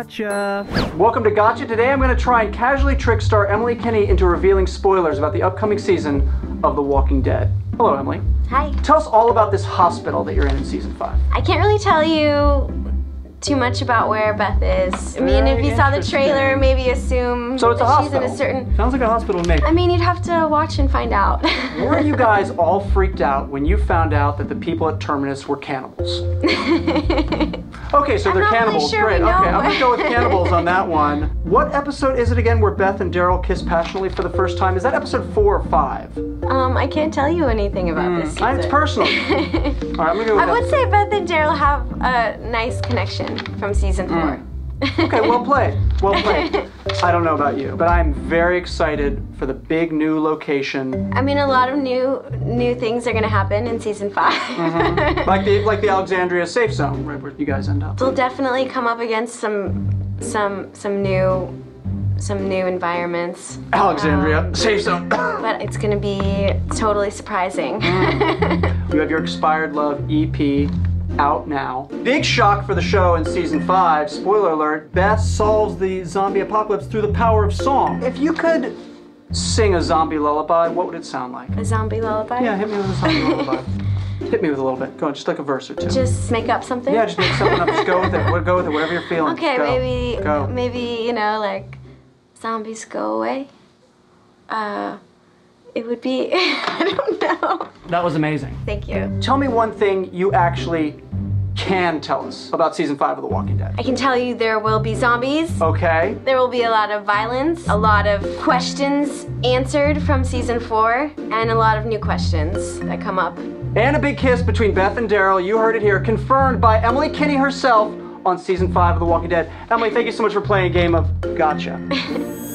Gotcha. Welcome to Gotcha. Today I'm going to try and casually trick star Emily Kinney into revealing spoilers about the upcoming season of The Walking Dead. Hello, Emily. Hi. Tell us all about this hospital that you're in in season five. I can't really tell you too much about where Beth is. I mean, if you saw the trailer, maybe assume So it's a that she's in hospital. a certain. Sounds like a hospital to me. I mean, you'd have to watch and find out. Were you guys all freaked out when you found out that the people at Terminus were cannibals? Okay, so I'm they're not really cannibals. sure Great. we Okay. I'm gonna go with cannibals on that one. What episode is it again where Beth and Daryl kiss passionately for the first time? Is that episode four or five? um, I can't tell you anything about this. Ah, It's season. personal. all right, I'm gonna go with I that. would say Beth and Daryl have a nice connection from season four. Okay, well played. Well played. I don't know about you, but I'm very excited for the big new location, I mean, a lot of new new things are gonna happen in season 5 Mm-hmm. like the like the Alexandria safe zone, right where you guys end up. we'll definitely come up against some some some new some new environments. Alexandria Um, safe zone. but it's gonna be totally surprising. You have your Expired Love EP out now. Big shock for the show in season five. Spoiler alert: Beth solves the zombie apocalypse through the power of song. If you could sing a zombie lullaby, what would it sound like? a zombie lullaby? Yeah, hit me with a zombie lullaby. Hit me with a little bit. Go on, just like a verse or two. Just make up something? yeah, just make something up. Just go with it. Go with it. Whatever you're feeling. Okay, Go. maybe Go. maybe you know like zombies go away. Uh, it would be I don't know. That was amazing. Thank you. Tell me one thing you actually can tell us about season five of The Walking Dead. I can tell you there will be zombies. Okay. There will be a lot of violence, a lot of questions answered from season four, and a lot of new questions that come up. And a big kiss between Beth and Daryl. You heard it here, confirmed by Emily Kinney herself on season five of The Walking Dead. Emily, thank you so much for playing a game of Gotcha.